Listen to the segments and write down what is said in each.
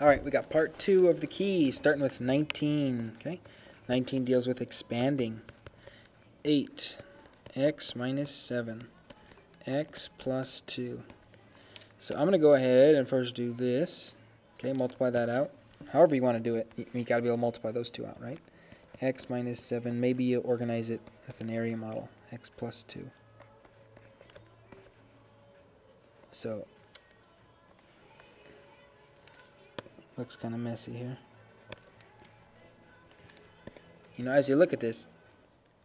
All right, we got part two of the key, starting with 19. Okay, 19 deals with expanding. 8, x minus 7, x plus 2. So I'm going to go ahead and first do this. Okay, multiply that out. However you want to do it, you, got to be able to multiply those two out, right? x minus 7, maybe you organize it with an area model, x plus 2. So Looks kind of messy here. You know, as you look at this,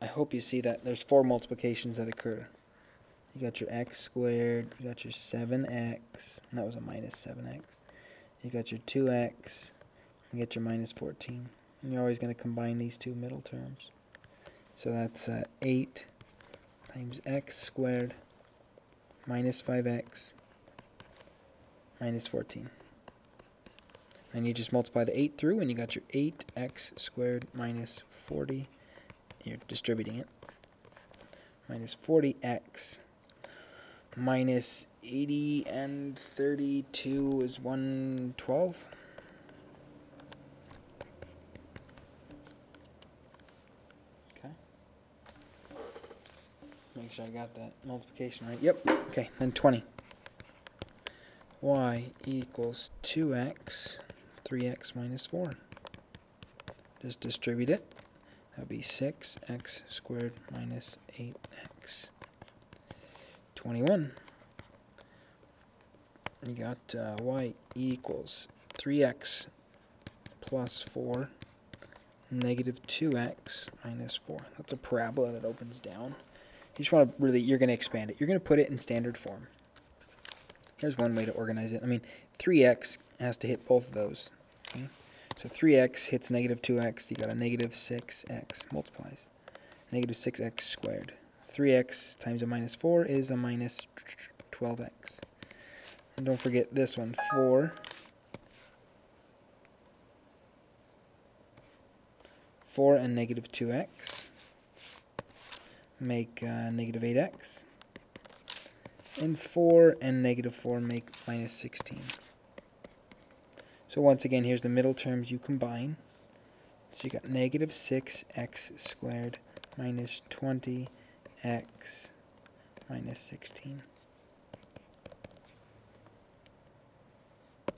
I hope you see that there's four multiplications that occur. You got your x squared, you got your 7x, and that was a minus 7x. You got your 2x, you get your minus 14. And you're always going to combine these two middle terms. So that's uh, 8 times x squared minus 5x minus 14. Then you just multiply the 8 through, and you got your 8x squared minus 40. You're distributing it. Minus 40x minus 80 and 32 is 112. Okay. Make sure I got that multiplication right. Yep. Okay, then 20. y equals 2x 3x minus 4. Just distribute it. That would be 6x squared minus 8x. 21. You got uh, y equals 3x plus 4 negative 2x minus 4. That's a parabola that opens down. You just want to really, you're going to expand it. You're going to put it in standard form. Here's one way to organize it. I mean, 3x has to hit both of those. Okay? So 3x hits negative 2x, you got a negative 6x multiplies. Negative 6x squared. 3x times a minus 4 is a minus 12x. And don't forget this one, 4. 4 and negative 2x make uh, negative 8x. And 4 and negative 4 make minus 16. So once again, here's the middle terms you combine. So you got negative 6x squared minus 20x minus 16. So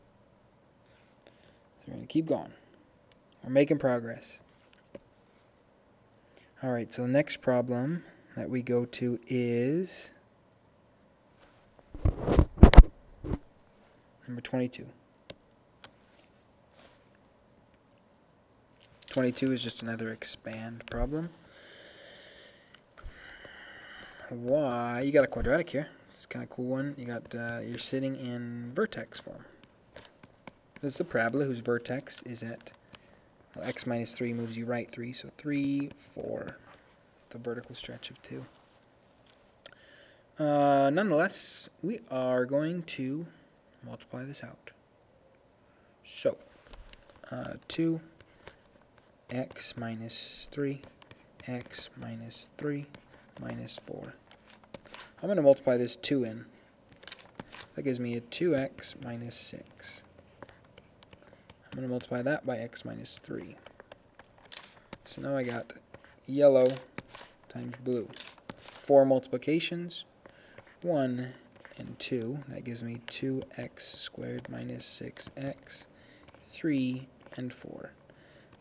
we're going to keep going. We're making progress. Alright, so the next problem that we go to is number 22. 22 is just another expand problem. Why? You got a quadratic here. It's kind of cool one. You got uh, you're sitting in vertex form. This is a parabola whose vertex is at well, x minus 3 moves you right 3, so 3, 4, the vertical stretch of 2. Uh, nonetheless, we are going to multiply this out. So, uh, 2 x minus 3, x minus 3, minus 4. I'm going to multiply this 2 in. That gives me a 2x minus 6. I'm going to multiply that by x minus 3. So now I got yellow times blue. Four multiplications, 1 and 2. That gives me 2x squared minus 6x, 3 and 4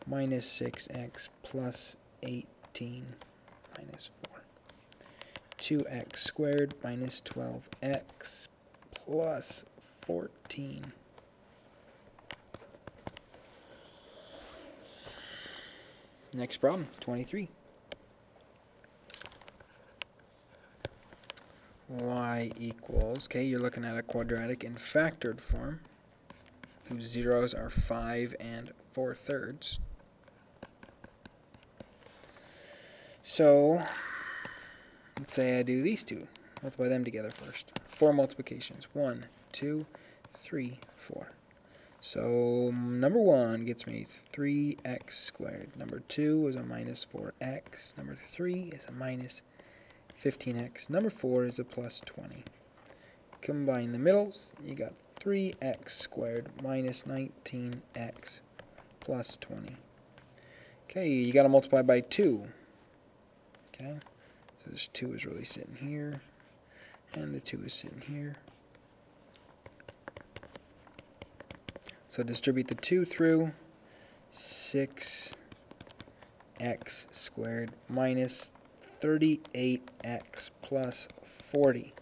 minus 6x plus 18 minus 4. 2x squared minus 12x plus 14. Next problem, 23. y equals, okay, you're looking at a quadratic in factored form, whose zeros are 5 and 4 thirds. So, let's say I do these two. Multiply them together first. Four multiplications. One, two, three, four. So, number one gets me 3x squared. Number two is a minus 4x. Number three is a minus 15x. Number four is a plus 20. Combine the middles. You got 3x squared minus 19x plus 20. Okay, you got to multiply by 2. Okay, so this 2 is really sitting here, and the 2 is sitting here. So distribute the 2 through 6x squared minus 38x plus 40.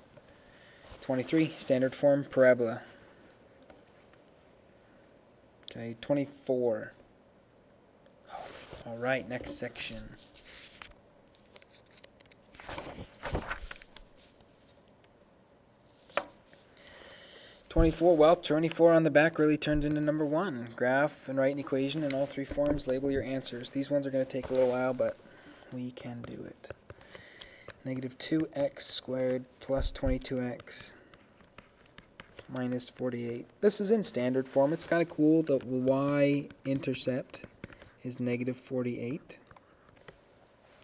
23, standard form parabola. Okay, 24. All right, next section. Twenty-four. Well, twenty-four on the back really turns into number one. Graph and write an equation in all three forms. Label your answers. These ones are going to take a little while, but we can do it. Negative two x squared plus twenty-two x minus 48. This is in standard form. It's kind of cool. The y-intercept is negative 48.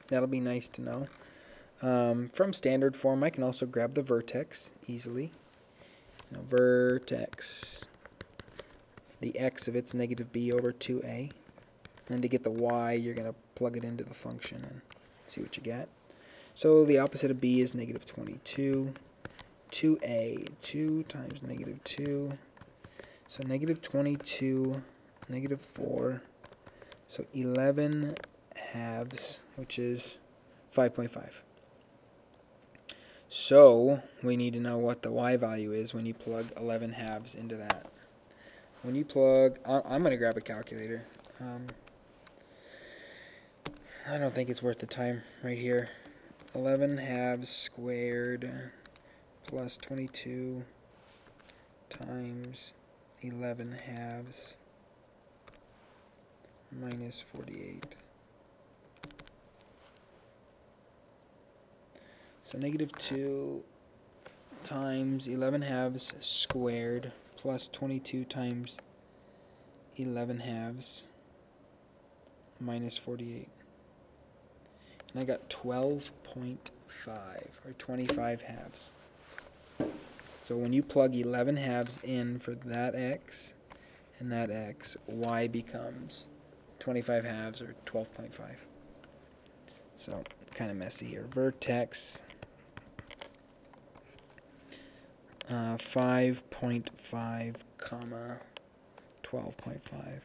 That'll be nice to know. Um, from standard form, I can also grab the vertex easily. Know, vertex, the x of it's negative b over 2a. And to get the y, you're going to plug it into the function and see what you get. So the opposite of b is negative 22. 2a, 2 times negative 2, so negative 22, negative 4, so 11 halves, which is 5.5. So, we need to know what the y value is when you plug 11 halves into that. When you plug, I'm going to grab a calculator. Um, I don't think it's worth the time right here. 11 halves squared plus 22 times 11 halves minus 48. So negative 2 times 11 halves squared plus 22 times 11 halves minus 48. And I got 12.5 or 25 halves. So when you plug 11 halves in for that x and that x, y becomes 25 halves or 12.5. So kind of messy here. Vertex uh, 5.5 comma 12.5.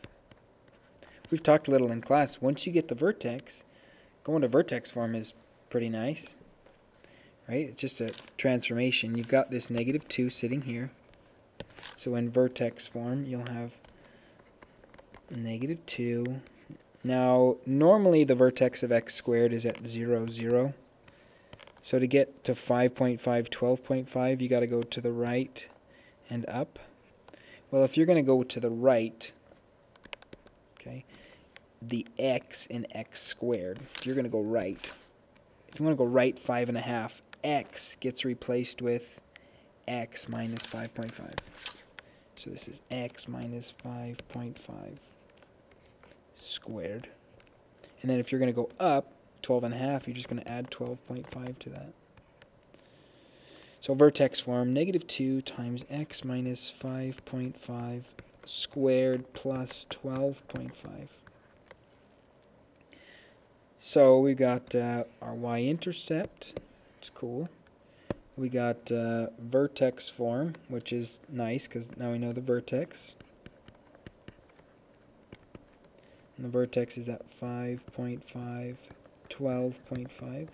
We've talked a little in class. Once you get the vertex, going to vertex form is pretty nice right? It's just a transformation. You've got this negative 2 sitting here. So in vertex form, you'll have negative 2. Now, normally the vertex of x squared is at 0, 0. So to get to 5.5, 12.5, you got to go to the right and up. Well, if you're going to go to the right, okay, the x in x squared, if you're going to go right, if you want to go right 5.5, x gets replaced with x minus 5.5. So this is x minus 5.5 squared. And then if you're going to go up 12 and a half, you're just going to add 12.5 to that. So vertex form, negative 2 times x minus 5.5 squared plus 12.5. So we got uh, our y-intercept, it's cool. We got uh, vertex form, which is nice because now we know the vertex. And the vertex is at 5.5, 12.5.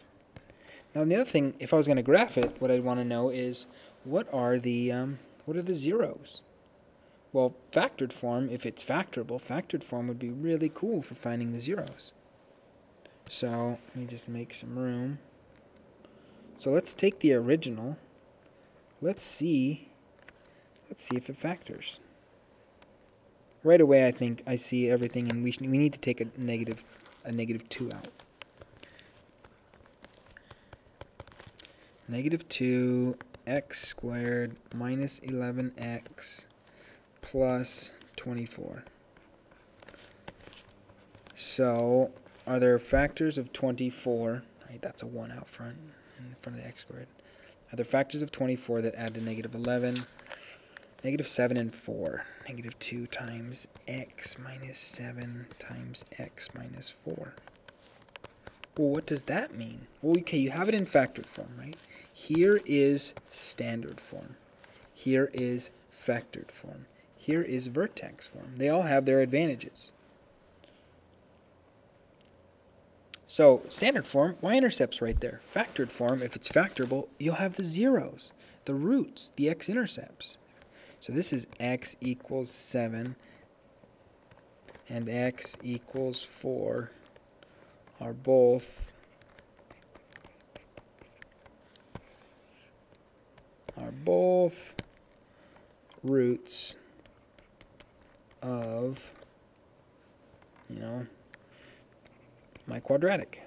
Now the other thing, if I was going to graph it, what I'd want to know is what are the um, what are the zeros? Well, factored form, if it's factorable, factored form would be really cool for finding the zeros. So let me just make some room. So let's take the original. Let's see. Let's see if it factors. Right away, I think I see everything, and we we need to take a negative a negative two out. Negative two x squared minus 11x plus 24. So, are there factors of 24? Right, that's a 1 out front in front of the x squared. Are there factors of 24 that add to negative 11? Negative 7 and 4. Negative 2 times x minus 7 times x minus 4. Well, what does that mean? Well, okay, you have it in factored form, right? Here is standard form. Here is factored form. Here is vertex form. They all have their advantages. So standard form, y-intercept's right there. Factored form, if it's factorable, you'll have the zeros, the roots, the x-intercepts. So this is x equals 7 and x equals 4 are both are both roots of you know my quadratic.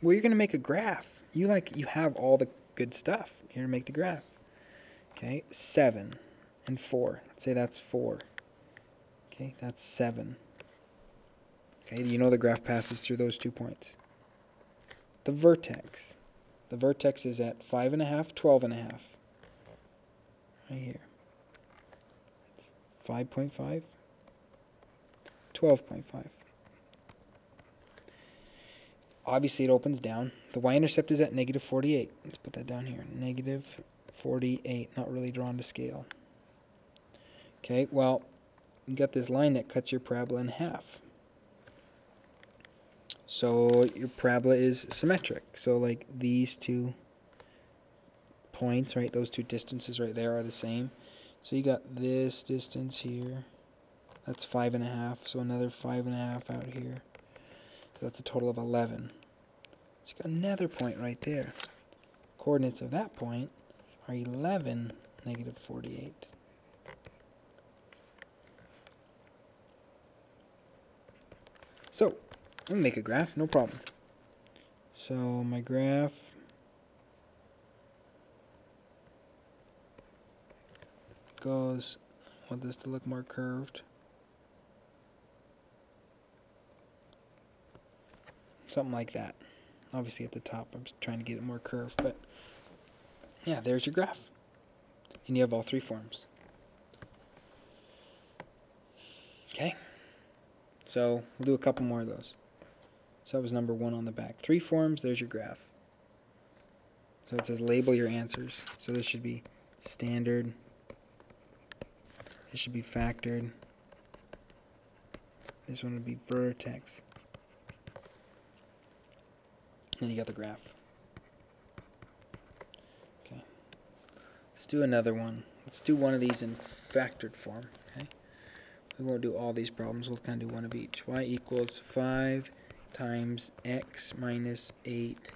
Well, you're going to make a graph. You like you have all the good stuff. Here to make the graph. Okay, 7 and 4. Let's say that's 4. Okay, that's 7. Okay, you know the graph passes through those two points. The vertex. The vertex is at 5.5, 12.5. Right here. It's 5.5, 12.5. Obviously, it opens down. The y-intercept is at negative 48. Let's put that down here. Negative 48, not really drawn to scale. Okay, well, you got this line that cuts your parabola in half. So your parabola is symmetric. So like these two points, right, those two distances right there are the same. So you got this distance here. That's five and a half. So another five and a half out here. So that's a total of 11. So you got another point right there. Coordinates of that point are 11, negative 48. So, make a graph, no problem. So my graph goes, I want this to look more curved. Something like that. Obviously at the top I'm trying to get it more curved, but yeah, there's your graph. And you have all three forms. Okay. So we'll do a couple more of those. So that was number one on the back. Three forms, there's your graph. So it says label your answers. So this should be standard. This should be factored. This one would be vertex. And you got the graph. Okay. Let's do another one. Let's do one of these in factored form. Okay. We won't do all these problems. We'll kind of do one of each. y equals 5 times x minus 8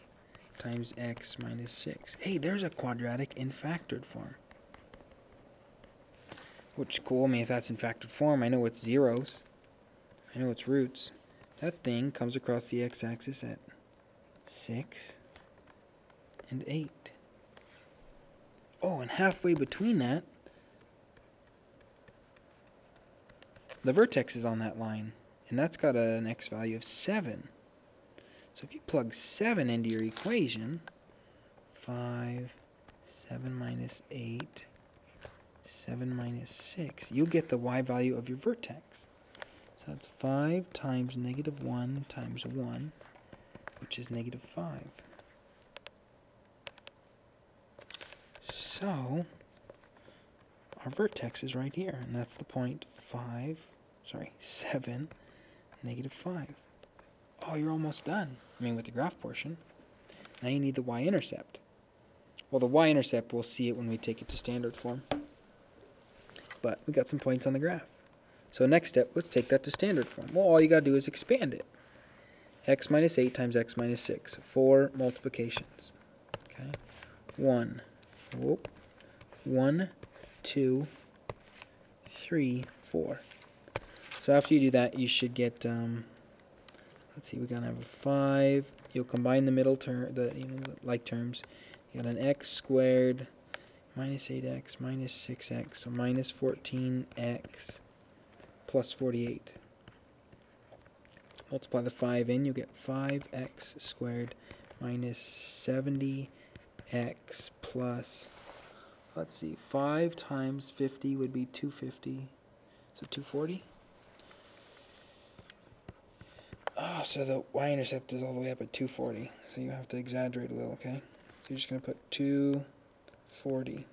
times x minus 6. Hey, there's a quadratic in factored form. Which cool, I mean if that's in factored form, I know it's zeros. I know it's roots. That thing comes across the x-axis at 6 and 8. Oh, and halfway between that, the vertex is on that line, and that's got an x value of 7. So if you plug 7 into your equation, 5, 7 minus 8, 7 minus 6, you'll get the y value of your vertex. So that's 5 times negative 1 times 1, which is negative 5. So, our vertex is right here, and that's the point 5, sorry, 7, negative 5. Oh, you're almost done. I mean, with the graph portion. Now you need the y-intercept. Well, the y-intercept, we'll see it when we take it to standard form. But we got some points on the graph. So next step, let's take that to standard form. Well, all you got to do is expand it. x minus 8 times x minus 6. Four multiplications. Okay. 1. Whoop. 1, 2, 3, 4. So after you do that, you should get... Um, let's see, we're gonna have a 5. You'll combine the middle term, the you know, like terms. You got an x squared minus 8x minus 6x, so minus 14x plus 48. Multiply the 5 in, you'll get 5x squared minus 70x plus let's see, 5 times 50 would be 250. So 240? Oh, so the y-intercept is all the way up at 240. So you have to exaggerate a little, okay? So you're just going to put 240.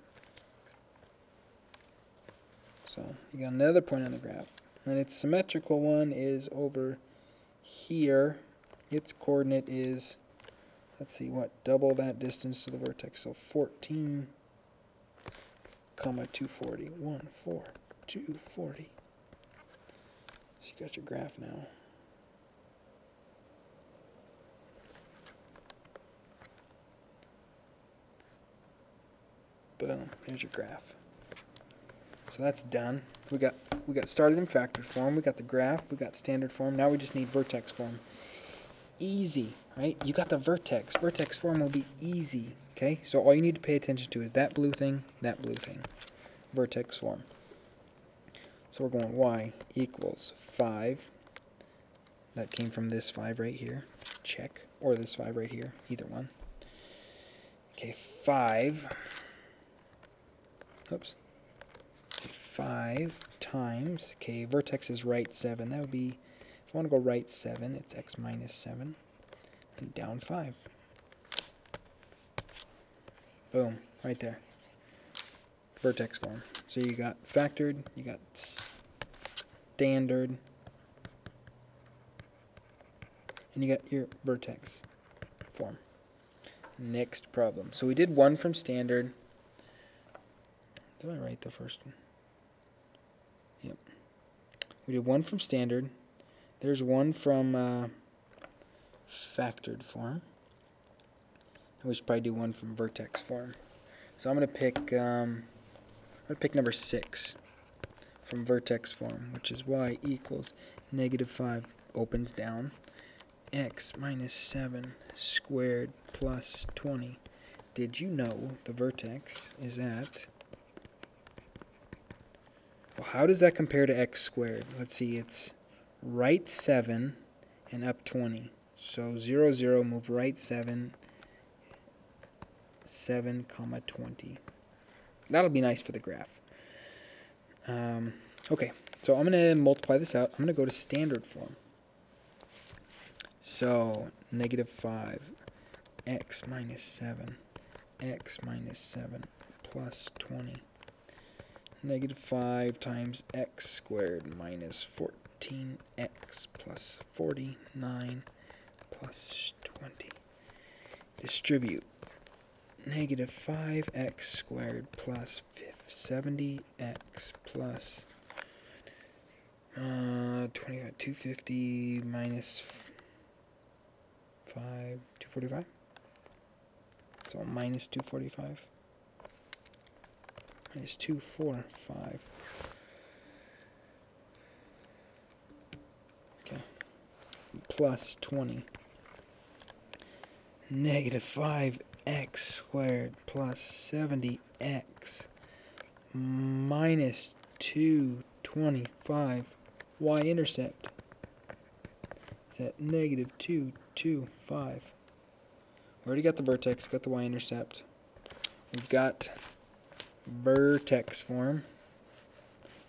So you got another point on the graph. And its symmetrical one is over here. Its coordinate is, let's see, what, double that distance to the vertex. So 14 comma 240. 1, 4, 240. So you got your graph now. Boom, there's your graph. So that's done. We got we got started in factored form, we got the graph, we got standard form. Now we just need vertex form. Easy, right? You got the vertex. Vertex form will be easy, okay? So all you need to pay attention to is that blue thing, that blue thing. Vertex form. So we're going y equals 5. That came from this 5 right here. Check. Or this 5 right here. Either one. Okay, 5. Oops. 5 times, okay, vertex is right 7. That would be, if I want to go right 7, it's x minus 7. And down 5. Boom, right there. Vertex form. So you got factored, you got standard, and you got your vertex form. Next problem. So we did one from standard. Did I write the first one? Yep. We did one from standard. There's one from uh, factored form. we should probably do one from vertex form. So I'm gonna pick um, I'm gonna pick number six from vertex form, which is y equals negative five opens down x minus 7 squared plus 20. Did you know the vertex is at how does that compare to x squared? Let's see, it's right 7 and up 20. So 0, 0, move right 7, 7, comma 20. That'll be nice for the graph. Um, okay, so I'm going to multiply this out. I'm going to go to standard form. So negative 5, x minus 7, x minus 7, plus 20 negative 5 times x squared minus 14x plus 49 plus 20. Distribute negative 5x squared plus 70x plus uh, 20, 250 minus 5, 245? So minus 245 minus 2, 4, 5. Okay. Plus 20. Negative 5x squared plus 70x minus 225 y-intercept is at negative 225. We already got the vertex, got the y-intercept. We've got vertex form.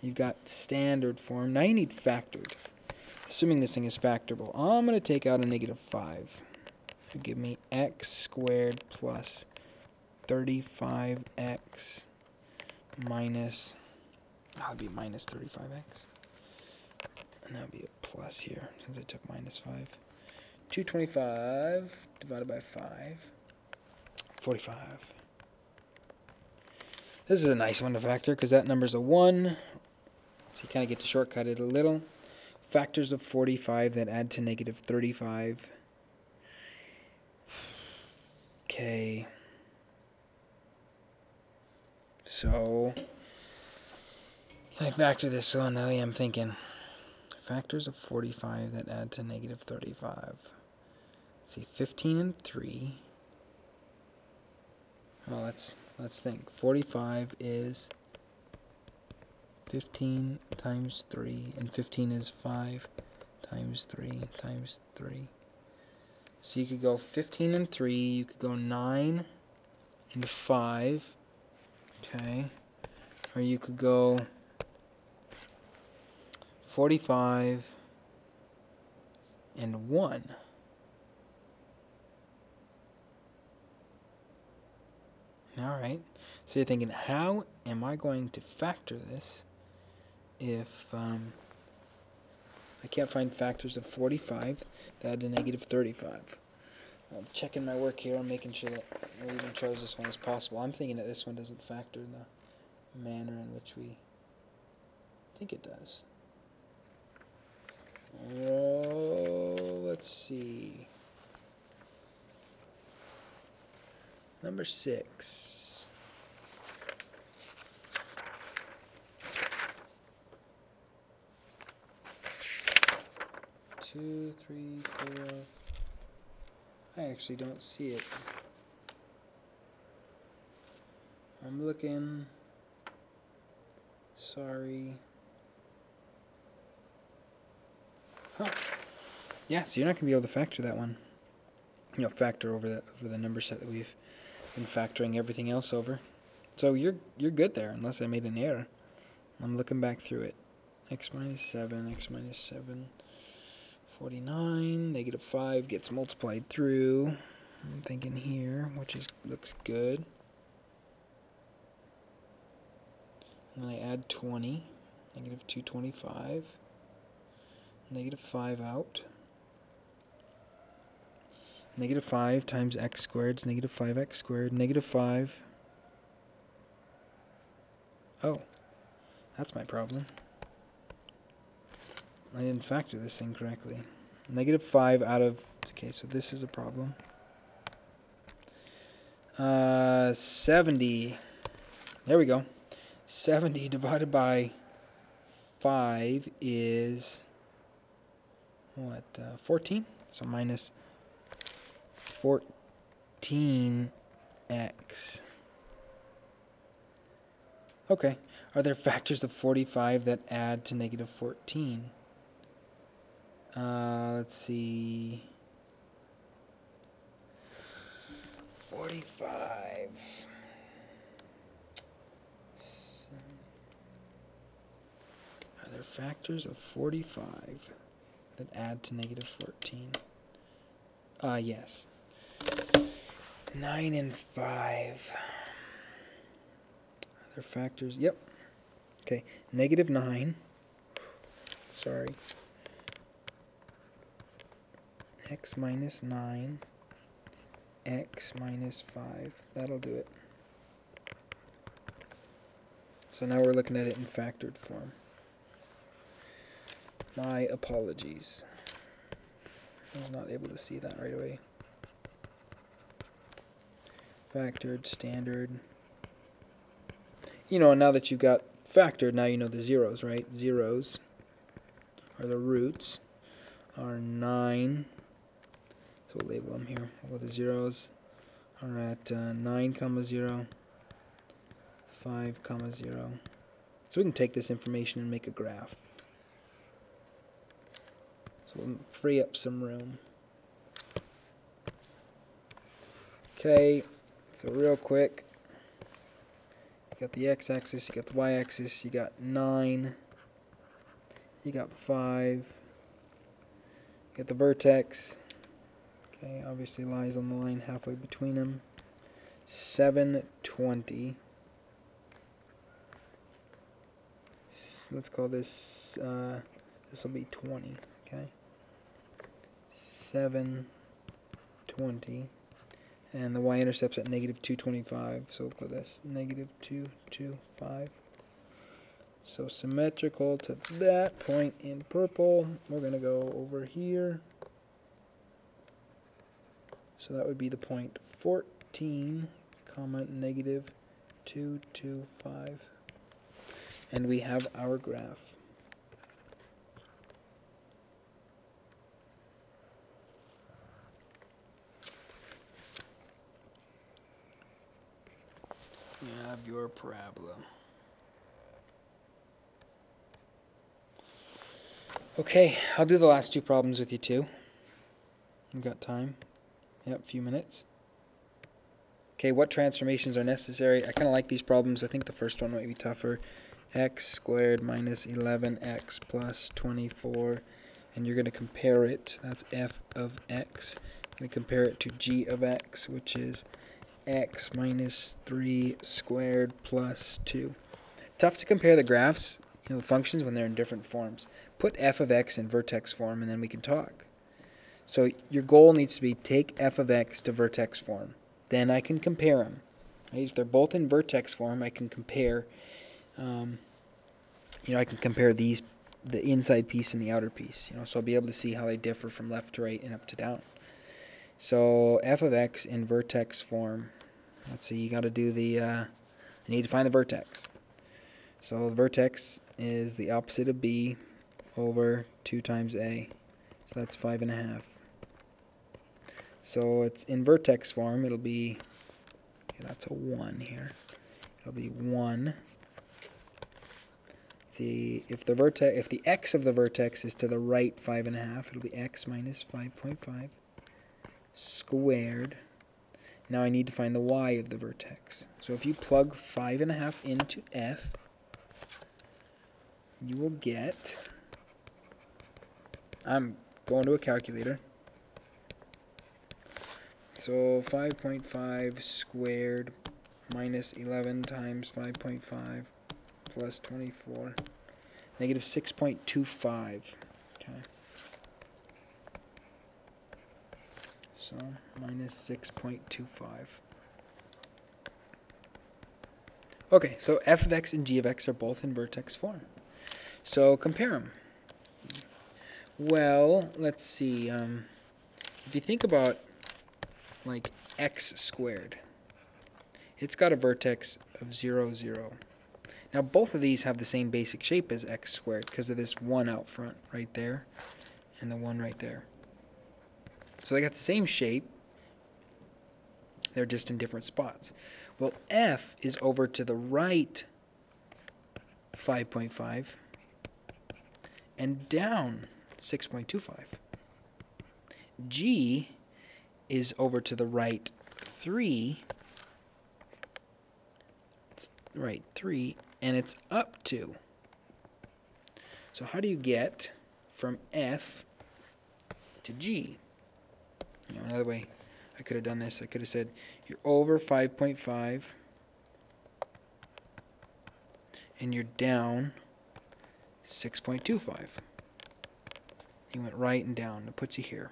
You've got standard form. Now you need factored. Assuming this thing is factorable, I'm going to take out a negative 5. It'll give me x squared plus 35x minus, that'll be minus 35x. And that'll be a plus here, since I took minus 5. 225 divided by 5, 45. This is a nice one to factor because that number's a 1. So you kind of get to shortcut it a little. Factors of 45 that add to negative 35. Okay. So, I factor this one oh the way I'm thinking? Factors of 45 that add to negative 35. Let's see, 15 and 3. Well, let's let's think. 45 is 15 times 3, and 15 is 5 times 3 times 3. So you could go 15 and 3, you could go 9 and 5 Okay. Or you could go 45 and 1. All right. So you're thinking, how am I going to factor this if um, I can't find factors of 45 that add a negative 35? I'm checking my work here. I'm making sure that we even chose this one as possible. I'm thinking that this one doesn't factor in the manner in which we think it does. Oh, let's see. Number six. Two, three, four. I actually don't see it. I'm looking. Sorry. Huh. Yeah, so you're not going to be able to factor that one. You know, factor over the over the number set that we've been factoring everything else over. So you're you're good there, unless I made an error. I'm looking back through it. x minus 7, x minus 7, 49, negative 5 gets multiplied through. I'm thinking here, which is looks good. And I add 20, negative 225, negative 5 out. Negative 5 times x squared is negative 5x squared. Negative 5. Oh, that's my problem. I didn't factor this incorrectly. Negative 5 out of... Okay, so this is a problem. Uh, 70. There we go. 70 divided by 5 is... What? Uh, 14? So minus 14x. Okay. Are there factors of 45 that add to negative 14? Uh, let's see. 45. Are there factors of 45 that add to negative 14? Uh, yes. 9 and 5. Other factors. Yep. Okay. Negative 9. Sorry. X minus 9. X minus 5. That'll do it. So now we're looking at it in factored form. My apologies. I was not able to see that right away factored, standard. You know, now that you've got factored, now you know the zeros, right? Zeros are the roots, are 9. So we'll label them here. Well, the zeros are at uh, 9 comma 0, 5 comma 0. So we can take this information and make a graph. So we'll free up some room. Okay, so real quick, you got the x-axis, you got the y-axis, you got 9, you got 5, you got the vertex, okay, obviously lies on the line halfway between them, 720, so let's call this, uh, this will be 20, okay, 720, and the y-intercept's at negative 225 so we'll put this negative 225 so symmetrical to that point in purple. We're going to go over here. So that would be the point 14 comma negative 225 and we have our graph You have your parabola. Okay, I'll do the last two problems with you too. We've got time. Yep, a few minutes. Okay, what transformations are necessary? I kind of like these problems. I think the first one might be tougher. x squared minus 11x plus 24. And you're going to compare it. That's f of x. Going to compare it to g of x, which is x minus 3 squared plus 2. Tough to compare the graphs, you know, the functions when they're in different forms. Put f of x in vertex form and then we can talk. So your goal needs to be take f of x to vertex form. Then I can compare them. Right? If they're both in vertex form, I can compare, um, you know, I can compare these, the inside piece and the outer piece. You know, so I'll be able to see how they differ from left to right and up to down. So f of x in vertex form. Let's see, you got to do the, uh, I need to find the vertex. So the vertex is the opposite of b over 2 times a. So that's 5 and a half. So it's in vertex form, it'll be, okay, that's a 1 here. It'll be 1. Let's see, if the vertex, if the x of the vertex is to the right 5 and a half, it'll be x minus 5.5 squared. Now I need to find the y of the vertex. So if you plug 5.5 into f, you will get, I'm going to a calculator, so 5.5 squared minus 11 times 5.5 plus 24, negative 6.25, okay. So minus 6.25. Okay, so f of x and g of x are both in vertex form. So compare them. Well, let's see. Um, if you think about like x squared, it's got a vertex of 0, 0. Now both of these have the same basic shape as x squared because of this 1 out front right there and the 1 right there. So they got the same shape. They're just in different spots. Well, F is over to the right 5.5 and down 6.25. G is over to the right 3 right 3 and it's up 2. So how do you get from F to G? You know, another way I could have done this, I could have said you're over 5.5 and you're down 6.25. You went right and down. It puts you here.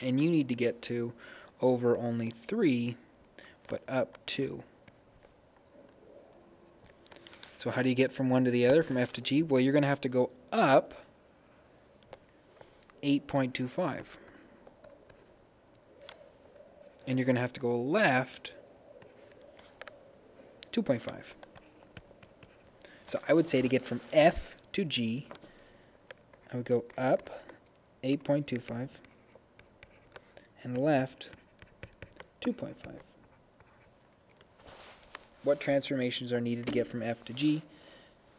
And you need to get to over only 3, but up 2. So how do you get from one to the other, from F to G? Well, you're going to have to go up 8.25 and you're going to have to go left 2.5. So I would say to get from F to G, I would go up 8.25 and left 2.5. What transformations are needed to get from F to G?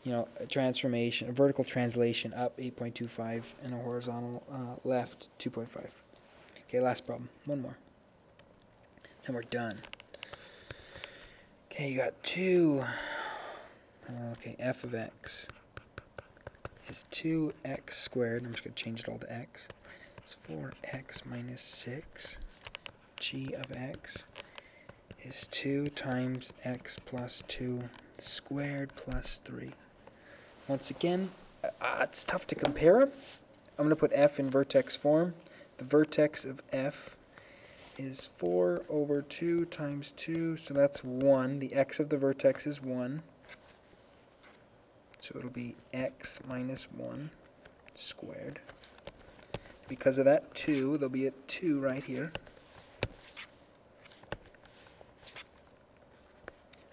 You know, a transformation, a vertical translation up 8.25 and a horizontal uh, left 2.5. Okay, last problem. One more and we're done. Okay, you got two. Okay, f of x is 2x squared. I'm just going to change it all to x. It's 4x minus 6. g of x is 2 times x plus 2 squared plus 3. Once again, uh, it's tough to compare them. I'm going to put f in vertex form. The vertex of f is 4 over 2 times 2, so that's 1. The x of the vertex is 1. So it'll be x minus 1 squared. Because of that 2, there'll be a 2 right here.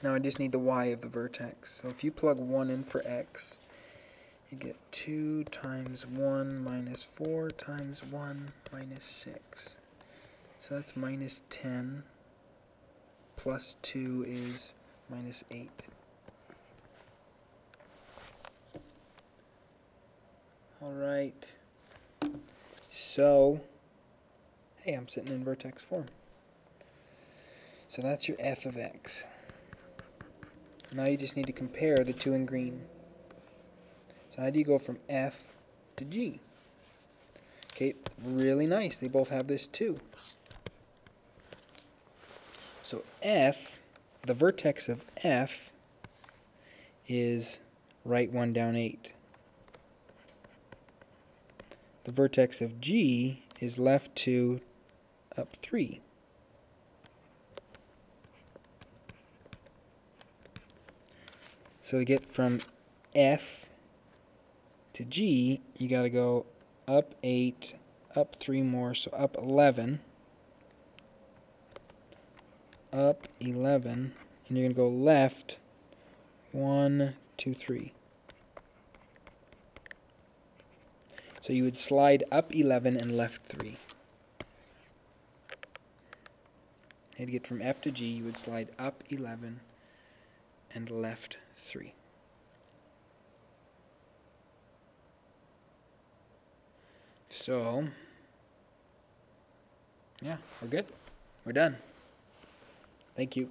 Now I just need the y of the vertex. So if you plug 1 in for x, you get 2 times 1 minus 4 times 1 minus 6. So that's minus 10 plus 2 is minus 8. Alright. So, hey, I'm sitting in vertex form. So that's your f of x. Now you just need to compare the two in green. So how do you go from f to g? Okay, really nice. They both have this too. So f, the vertex of f is right 1 down 8. The vertex of G is left 2 up 3. So to get from F to G, you got to go up 8, up 3 more, so up 11, up 11, and you're going to go left one, two, three. So you would slide up 11 and left 3. And to get from F to G, you would slide up 11 and left 3. So, yeah, we're good. We're done. Thank you.